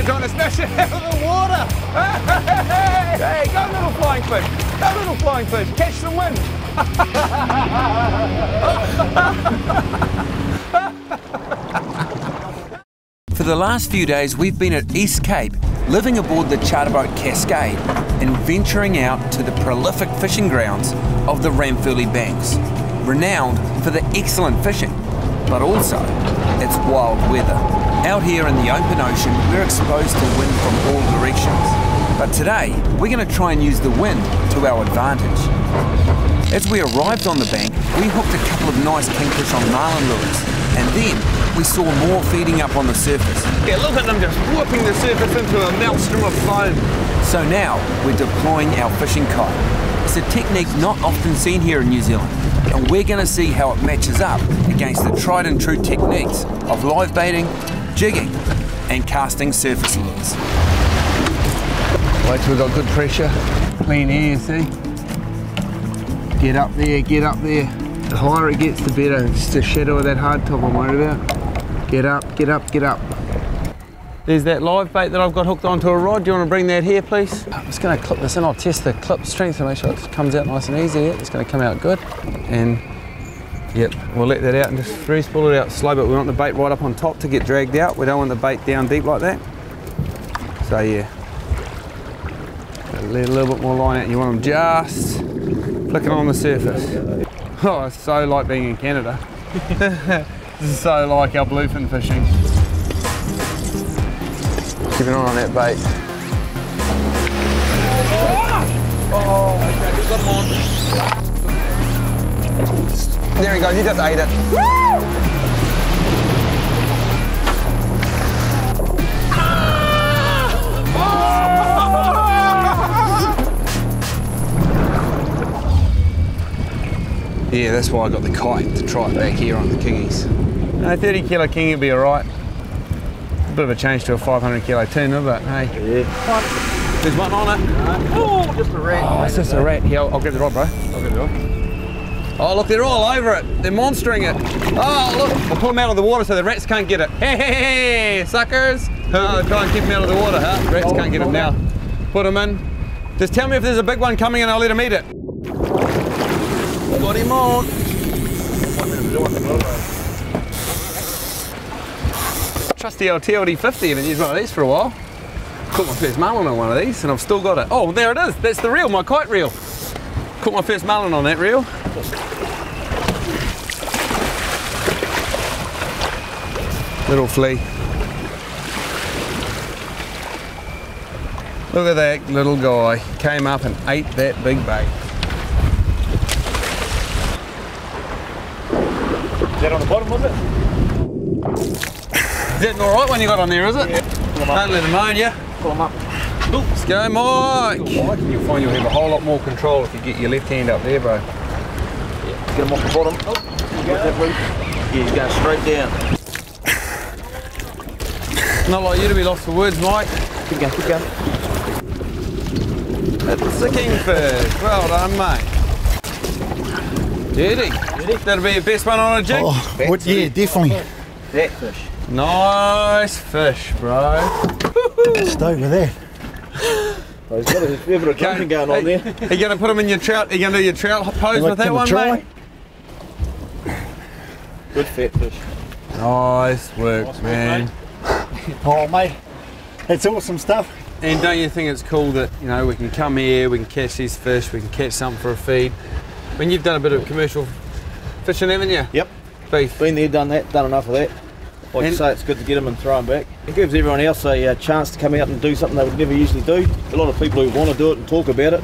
you're trying to smash it out of the water. Hey, go little flying fish. Go little flying fish. Catch some wind. For the last few days, we've been at East Cape, living aboard the charter boat Cascade and venturing out to the prolific fishing grounds of the Ranfurly Banks, renowned for the excellent fishing, but also its wild weather. Out here in the open ocean, we're exposed to wind from all directions. But today, we're going to try and use the wind to our advantage. As we arrived on the bank, we hooked a couple of nice kingfish on marlin lures, and then we saw more feeding up on the surface. Yeah, look at them just whooping the surface into a maelstrom of foam. So now we're deploying our fishing kite. It's a technique not often seen here in New Zealand, and we're going to see how it matches up against the tried and true techniques of live baiting, jigging, and casting surface lures. Wait till we've got good pressure. Clean air, see? Get up there, get up there. The higher it gets, the better. It's just a shadow of that hard top I'm worried about. Get up, get up, get up. There's that live bait that I've got hooked onto a rod. Do you want to bring that here, please? I'm just going to clip this in. I'll test the clip strength to make sure it comes out nice and easy. It's going to come out good. And yep, we'll let that out and just free spool it out slow, but we want the bait right up on top to get dragged out. We don't want the bait down deep like that. So yeah, let a little bit more line out. You want them just flicking on the surface. Oh, it's so like being in Canada. this is so like our bluefin fishing. Keep an eye on that bait. Oh, there goes, he just ate it. Yeah, that's why I got the kite to try it back here on the kingies. No, 30 kilo kingy will be alright. A bit of a change to a 500 kilo tuna, but hey. Yeah. There's one on it. Oh, just a rat. Oh, it's just a rat. Here, I'll, I'll get the rod, bro. I'll get the rod. Oh, look, they're all over it. They're monstering it. Oh, look. I'll pull them out of the water so the rats can't get it. Hey, hey, hey, suckers. Oh, try and keep them out of the water, huh? Rats can't get them now. Put them in. Just tell me if there's a big one coming and I'll let him eat it. Got him on. Trusty old TLD50, haven't used one of these for a while. Caught my first marlin on one of these and I've still got it. Oh, there it is. That's the reel, my kite reel. Caught my first marlin on that reel. Little flea. Look at that little guy. Came up and ate that big bait. Is that on the bottom, was it? Is that alright when you got on there, is it? Yeah. Don't let him own you. Pull them up. Let's go, Mike. You'll find you'll have a whole lot more control if you get your left hand up there, bro. Get them off the bottom. Oh, you got. Yeah, he's going straight down. Not like you to be lost for words, Mike. Keep going, keep going. It's the kingfish. Well done, mate. Dirty. That'll be your best one on a jig. Oh, what, yeah, definitely. That fish. Nice fish, bro. Just over there. Oh, he's got a fair bit of jumping going on there. Are you going to put them in your trout? Are you going to do your trout pose Like, with that one, try? mate? Good fat fish. Nice work, man. Oh, mate, that's awesome stuff. And don't you think it's cool that you know we can come here, we can catch these fish, we can catch something for a feed. When you've done a bit of commercial fishing, haven't you? Yep. Beef. Been there, done that, done enough of that. Like And- you say, it's good to get them and throw them back. It gives everyone else a uh, chance to come out and do something they would never usually do. A lot of people who want to do it and talk about it,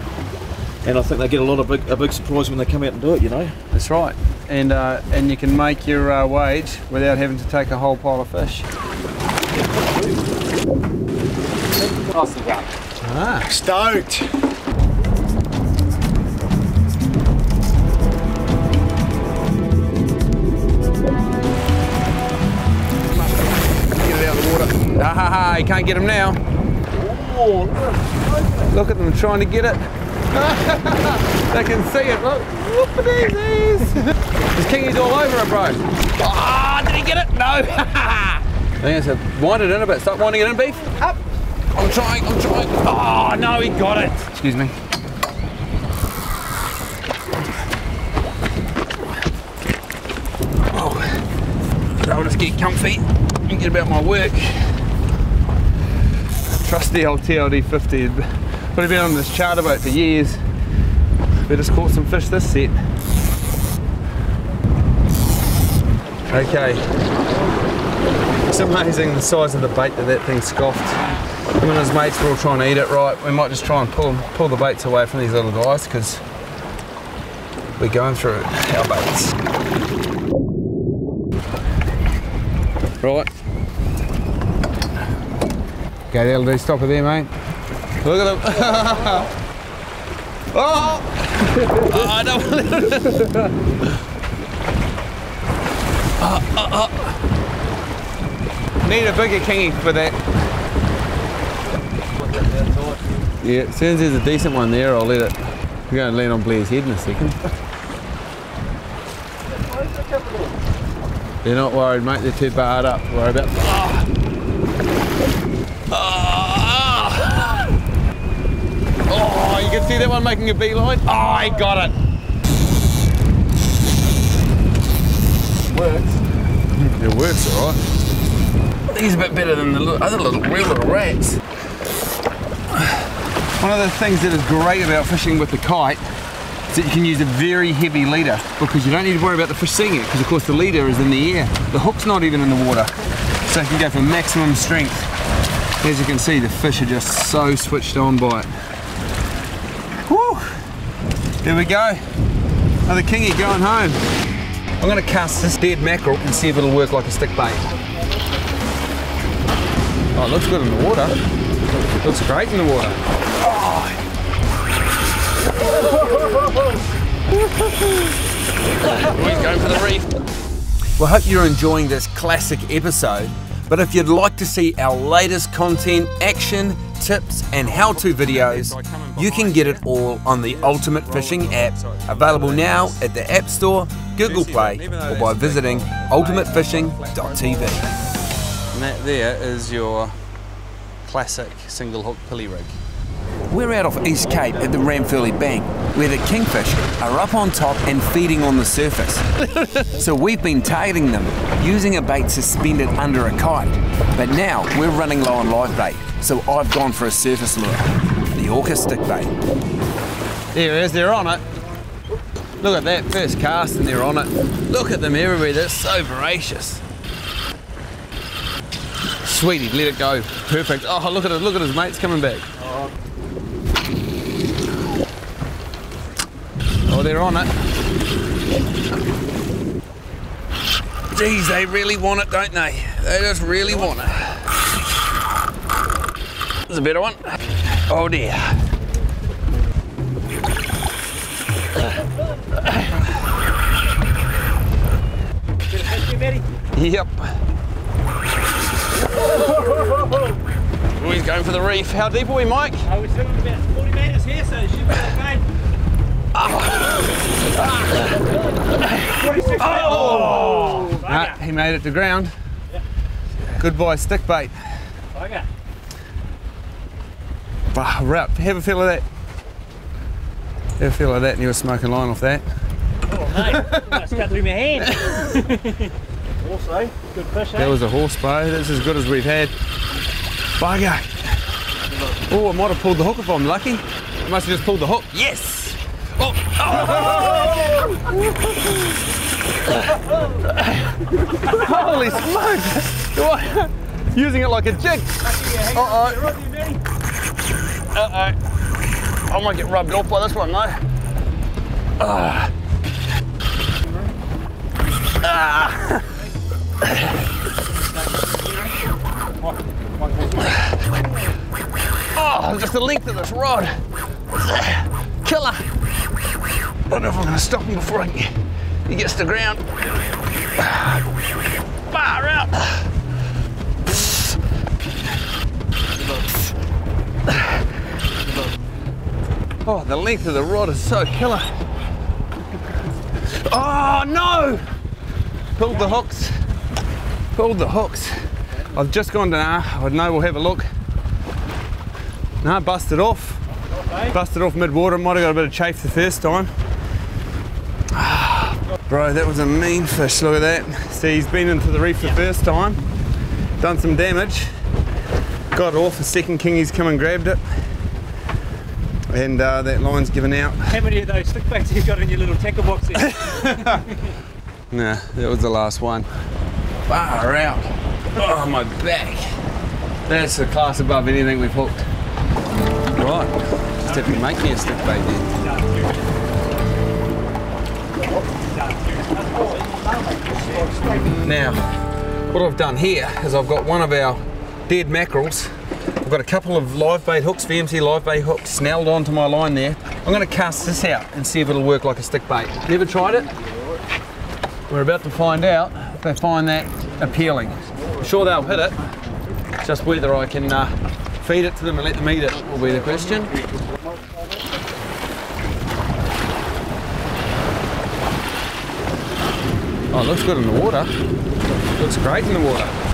and I think they get a lot of big, a big surprise when they come out and do it. You know. That's right. And uh, and you can make your uh, wage without having to take a whole pile of fish. Ah. Stoked. Get it out of the water. Ah ha ha, you can't get them now. Look at them trying to get it. they can see it, look. Whoop-a-daisies. There's kingies all over it, bro. Ah, did he get it? No. I think it's a wind it in a bit. Stop winding it in, beef. Up. I'm trying, I'm trying. Oh, no, he got it. Excuse me. Oh, I'll just get comfy and get about my work. Trusty old TLD 50. Would have been on this charter boat for years. We just caught some fish this set. Okay. It's amazing the size of the bait that that thing scoffed. Him and his mates were all trying to eat it right. We might just try and pull, pull the baits away from these little guys because we're going through our baits. Right. Okay, that'll do. Stop it there, mate. Look at him. oh! oh, I don't Need a bigger kingy for that. Yeah, as soon as there's a decent one there, I'll let it. I'm going to land on Blair's head in a second. They're not worried, mate. They're too barred up. Worry about. Ah! Oh, you can see that one making a beeline. Oh, I got it. Works. It works, all right. These are a bit better than the other little real little rats. One of the things that is great about fishing with the kite is that you can use a very heavy leader because you don't need to worry about the fish seeing it because of course the leader is in the air. The hook's not even in the water. So you can go for maximum strength. As you can see, the fish are just so switched on by it. Whew! There we go. Another kingy going home. I'm going to cast this dead mackerel and see if it'll work like a stick bait. Oh, it looks good in the water. It Looks great in the water. Oh. We're going for the reef. Well, hope you're enjoying this classic episode. But if you'd like to see our latest content, action, tips, and how to videos, you can get it all on the Ultimate Fishing app, available now at the App Store, Google Play, or by visiting ultimatefishing.tv. And that there is your classic single hook pulley rig. We're out off East Cape at the Ranfurly Bank, where the kingfish are up on top and feeding on the surface. so we've been targeting them using a bait suspended under a kite. But now we're running low on live bait, so I've gone for a surface lure, the stick bait. There it is, they're on it. Look at that first cast and they're on it. Look at them everywhere, they're so voracious. Sweetie, let it go. Perfect. Oh, look at it, look at his mates coming back. Oh, they're on it. Geez, they really want it, don't they? They just really want it. There's a better one. Oh dear. Yep. Oh, he's going for the reef. How deep are we, Mike? I was swimming about 40 metres here, so it should be okay. Oh! Ah, he made it to ground. Good boy, stick bait. Okay. Bah, rap. Have a feel of that. Have a feel of that, and you were smoking line off that. Oh, mate. Almost cut through my hand. Also, Good fish, eh? That was a horse bow. That's as good as we've had. Bugger. Oh, I might have pulled the hook if I'm lucky. I must have just pulled the hook. Yes! Oh! Holy smokes! What? Using it like a jig. Uh-oh. Uh-oh. I might get rubbed off by this one though. Ah. Ah. Oh, just the length of this rod. Killer. I don't know if I'm going to stop him before I get, he gets to ground. Far out. Oh, the length of the rod is so killer. Oh, no! Pulled the hooks. Pulled the hooks. I've just gone to nah. I know we'll have a look. No, busted off. Busted off mid-water. Might have got a bit of chafe the first time. Bro, that was a mean fish. Look at that. See, he's been into the reef the first time, done some damage, got off. The second king, he's come and grabbed it, and uh, that line's given out. How many of those stick have you got in your little tackle box there? Nah, that was the last one. Far out. Oh, my back. That's a class above anything we've hooked. Right, just have to make me a stick bait then. Now, what I've done here is I've got one of our dead mackerels. I've got a couple of live bait hooks, VMC live bait hooks, snelled onto my line there. I'm going to cast this out and see if it'll work like a stick bait. Never tried it? We're about to find out if they find that appealing. I'm sure they'll hit it, just whether I can uh, feed it to them and let them eat it will be the question. Oh, looks good in the water. Looks great in the water.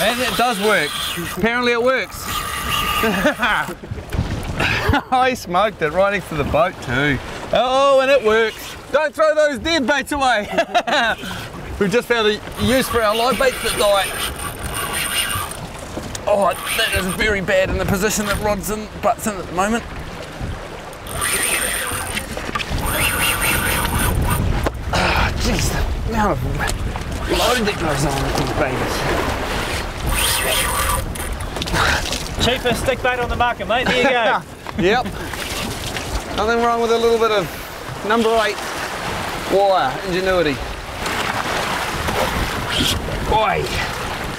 And it does work. Apparently it works. I smoked it right next to the boat too. Oh, and it works. Don't throw those dead baits away. We've just found a use for our live baits that die. Oh, that is very bad in the position that Rod's in, butts in at the moment. Ah, jeez, the amount of load that goes on with these babies. Cheapest stick bait on the market, mate. There you go. Yep. Nothing wrong with a little bit of number eight wire ingenuity. Boy,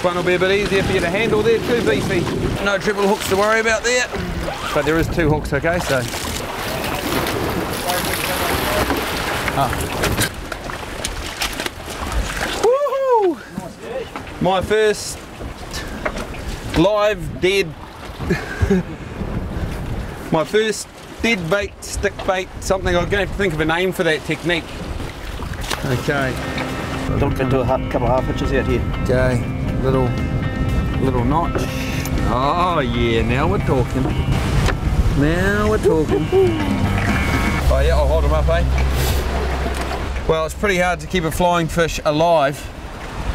one will be a bit easier for you to handle there too, Beefy. No triple hooks to worry about there. But there is two hooks, okay, so. Ah. Woohoo! My first live dead my first dead bait, stick bait, something. I'm going to have to think of a name for that technique. Okay, Don't get to a couple of half inches out here. okay, little, little notch. Oh yeah, now we're talking. Now we're talking. Oh yeah, I'll hold them up, eh? Well, it's pretty hard to keep a flying fish alive,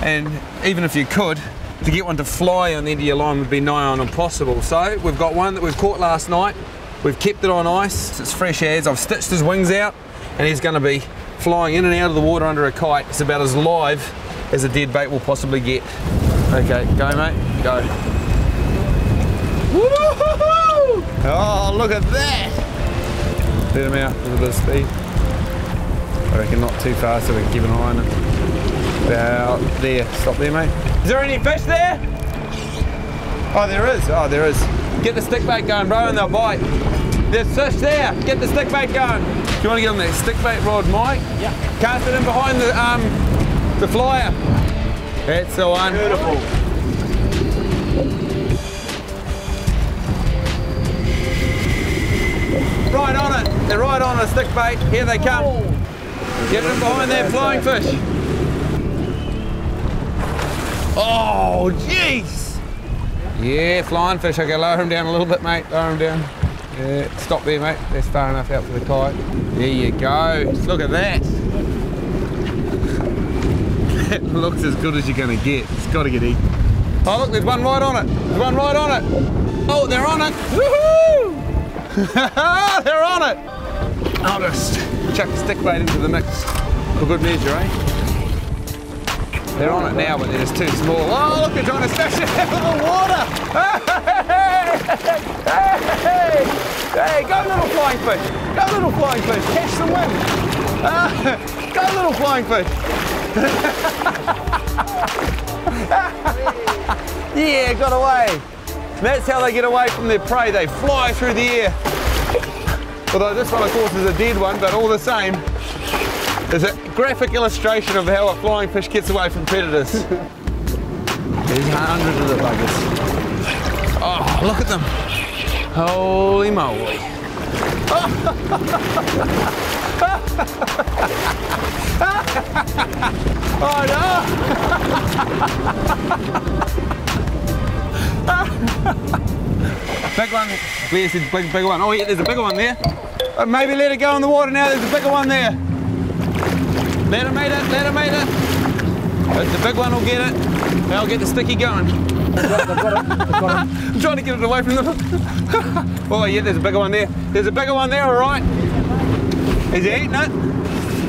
and even if you could, to get one to fly on the end of your line would be nigh on impossible. So we've got one that we've caught last night. We've kept it on ice. It's fresh as. I've stitched his wings out, and he's going to be flying in and out of the water under a kite. It's about as live as a dead bait will possibly get. Okay, go mate, go. Oh, look at that! Let him out with a bit of speed. I reckon not too fast so we can keep an eye on him. About there. Stop there, mate. Is there any fish there? Oh, there is. Oh, there is. Get the stick bait going, bro, and they'll bite. There's fish there. Get the stick bait going. Do you want to get on that stick bait rod, Mike? Yeah. Cast it in behind the um the flyer. That's the one. Beautiful. Right on it. They're right on a stick bait. Here they come. Get it in behind that flying fish. Oh, jeez. Yeah, flying fish. Okay, lower him down a little bit, mate. Lower him down. Yeah, stop there, mate. That's far enough out for the kite. There you go. Look at that. That looks as good as you're going to get. It's got to get eaten. Oh, look, there's one right on it. There's one right on it. Oh, they're on it. Woohoo! they're on it. I'll just chuck the stick bait into the mix for good measure, eh? They're on it now, but they're just too small. Oh, look, they're trying to stash it out of the water. Hey, hey, hey, go little flying fish. Go little flying fish. Catch the wind. Ah, go little flying fish. yeah, got away. That's how they get away from their prey. They fly through the air. Although this one, of course, is a dead one, but all the same, is a graphic illustration of how a flying fish gets away from predators. There's hundreds of the buggers. Oh, look at them. Holy moly. oh no! big one. Where's the big, big one? Oh yeah, there's a bigger one there. Uh, maybe let it go in the water now. There's a bigger one there. Let him eat it. Let him eat it. But the big one will get it. I'll get the sticky going. I'm trying to get it away from them. oh yeah, there's a bigger one there. There's a bigger one there, all right. Is he eating it?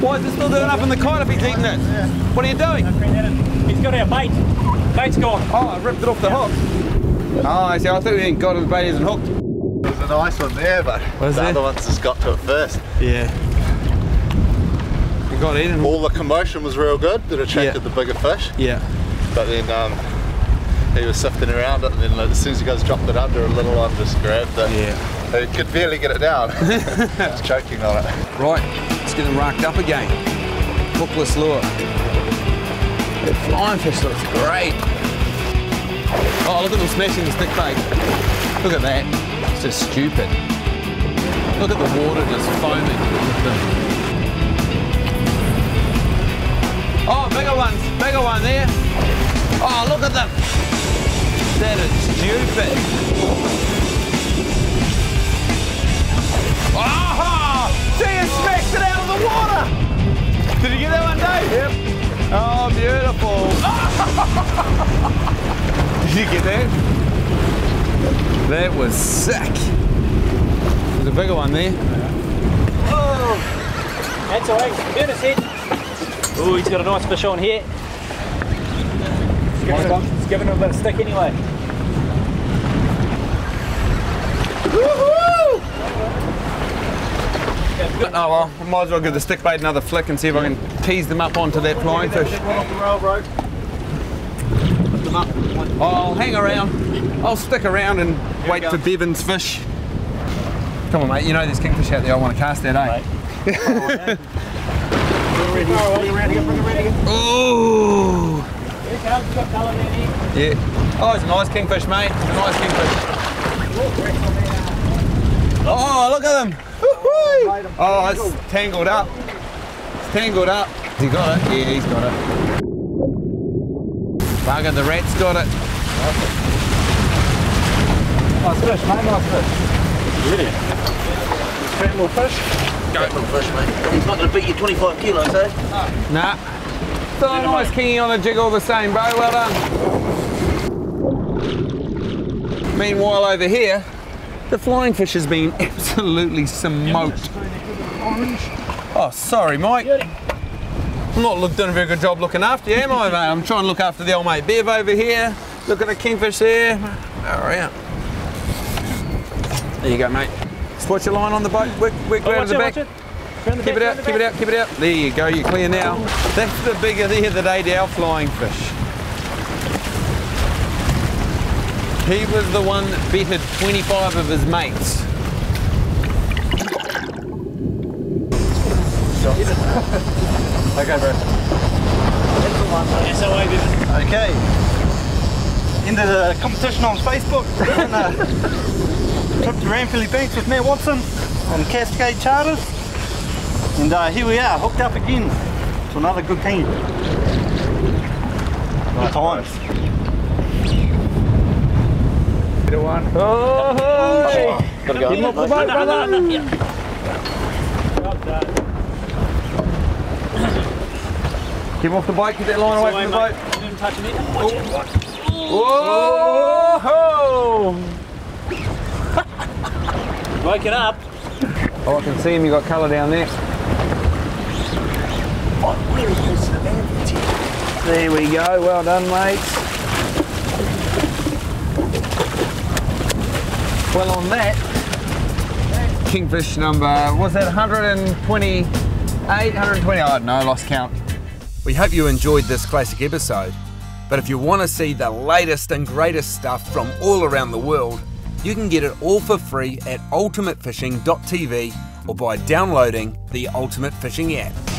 Why is it still doing up in the kite if he's eating it? What are you doing? He's got our bait. Bait's gone. Oh, I ripped it off the hook. Oh, I see. I thought we hadn't got it, the bait isn't hooked. There's a nice one there, but Was the there? other ones just got to it first. Yeah. Got. All the commotion was real good that attracted Yeah. the bigger fish, Yeah. but then um, he was sifting around it, and then like, as soon as you guys dropped it under, a little one just grabbed it. Yeah. He could barely get it down. He's choking on it. Right, let's get them racked up again. Hookless lure. The flying fish looks great. Oh, look at them smashing the stick bait. Look at that. It's just stupid. Look at the water just foaming. Oh, bigger ones. Bigger one there. Oh, look at them. That is stupid. Oh! See, it smacked it out of the water! Did you get that one, Dave? Yep. Oh, beautiful. Did you get that? That was sick. There's a bigger one there. Oh, That's all right. Turn his head. Oh, he's got a nice fish on here. He's giving, him, he's giving him a bit of stick anyway. Oh well, I might as well give the stick bait another flick and see if I can tease them up onto that flying fish. I'll hang around. I'll stick around and wait for Bevan's fish. Come on, mate. You know there's kingfish out there. I want to cast that, eh? Ooh. Yeah. Oh, it's a nice kingfish, mate. It's a nice kingfish. Oh, look at them. Oh, it's tangled up. It's tangled up. Has he got it? Yeah, he's got it. Bugger, the rat's got it. Nice fish, mate, nice fish. Really? Fat little fish. Fish, mate. He's not going to beat you 25 kilos, eh? Nah. Still a nice kingy on the jig all the same, bro. Well done. Meanwhile, over here, the flying fish has been absolutely smoked. Oh, sorry, Mike. I'm not look, doing a very good job looking after you, am I, mate? I'm trying to look after the old mate Bev over here. Look at the kingfish there. All right. There you go, mate. Just watch your line on the boat. Work, work Oh, round watch to the it, back. it. The Keep it out, round the keep it out, keep it out. There you go, you're clear now. That's the bigger there that ate our flying fish. He was the one that betted 25 of his mates. Okay, bro. That's how I. Okay. Into the competition on Facebook. Uh, and, trip to Ranfurly Beach with Matt Watson on Cascade Charters. And uh, here we are, hooked up again to another good team. Good times. Oh, hey. Gotta go. Keep off the boat, brother. Well done. Keep off the boat, keep that line away from the Away, boat. You didn't touch it. Watch it. Watch it. Whoa! Woke it up. Oh, I can see him, you got colour down there. There we go, well done, mates. Well, on that, kingfish number, was that 128, 120? I don't know, I lost count. We hope you enjoyed this classic episode. But if you want to see the latest and greatest stuff from all around the world, you can get it all for free at ultimatefishing.tv or by downloading the Ultimate Fishing app.